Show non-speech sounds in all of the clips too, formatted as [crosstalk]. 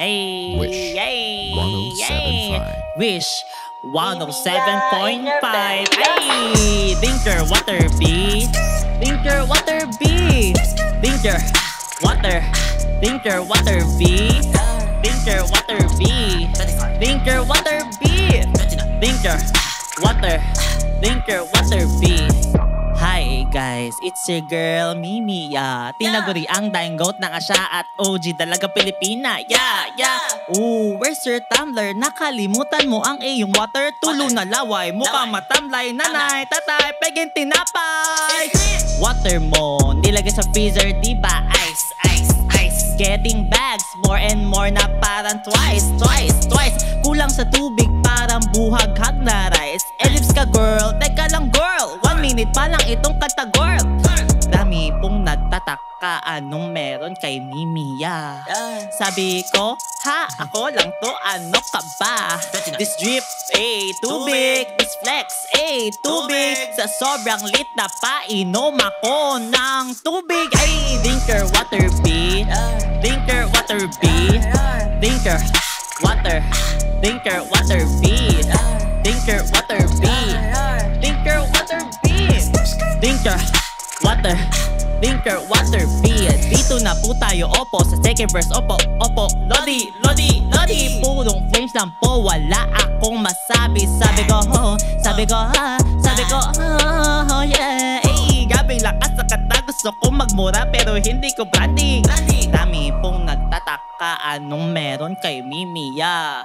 Hey, Wish yay, 1075. yay. Oh Wish 107.5. Hey, Dinker Water B. Dinker Water B. Dinker Water. Dinker Water B. Dinker Water B. Dinker Water B. Dinker Water. Dinker Water B. Hi guys, it's your girl Mimi ya. Tinaguri ang dying goat ng Asya at OG talaga Pilipina. Yeah, yeah. Ooh, where's your tumbler? Nakalimutan mo ang iyong water. Tulo na laway, mukhang matamlay. Nanay, tatay, pegin tinapay. Water mo, nilagay sa freezer, di ba? Ice, ice, ice. Getting bags, more and more na parang twice, twice, twice. Kulang sa tubig, parang buhag-hag na rice. Ellipse ka girl. One minute pa lang itong kanta girl. Dami pong nagtataka anong meron kay Mimiya. Sabi ko, ha, ako lang to, ano ka ba? This drip, eh, tubig. This flex, eh, tubig. Sa sobrang lit na painom ako ng tubig. Ay, dinker water B. Dinker water B. Dinker water. Dinker water B. Dinker water B. Dinker water B. Dinker water. Dinker water B. Dito na po tayo, opo. Sa second verse, opo, opo. Lodi, lodi, lodi. Purong flames lang po. Wala akong masabi. Sabi ko, ho. Sabi ko, ha. Sabi ko, ho. Yeah. Ey, gabing lakas sa kata. Gusto ko magmura pero hindi ko branding. Dami pong nagtataka anong meron kay Mimiya.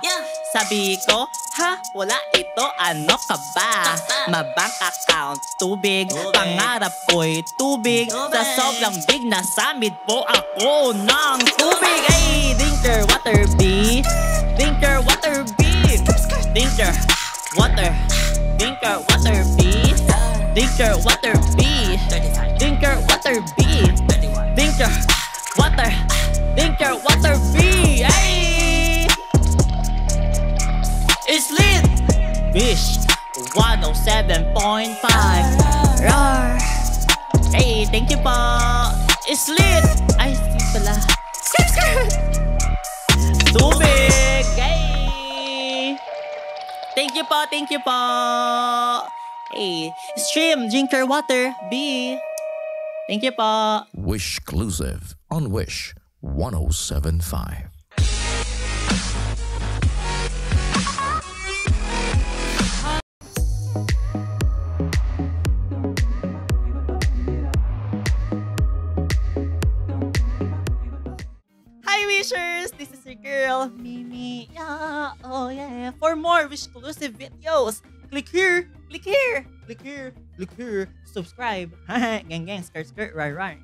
Sabi ko, ha, wala ito, ano ka ba? [laughs] Mabank account, tubig, pangarap ko'y tubig. Sa sobrang big na samid po ako ng tubig. Ay, dinker water B. Dinker water B. Dinker water. Dinker water B. Dinker water B. Dinker water B. Dinker water. Dinker water B. Ay! Wish 107.5 Roar! Hey, thank you po! It's lit! Ay, si pala. [laughs] Tubig! Hey! Thank you po, thank you po! Hey, stream, drinker water, B. Thank you po. Wish exclusive on Wish 1075. This is your girl, Mimi. Yeah, oh yeah. For more exclusive videos, click here, click here, click here, click here. Subscribe. [laughs] gang gang, skirt skirt, right right.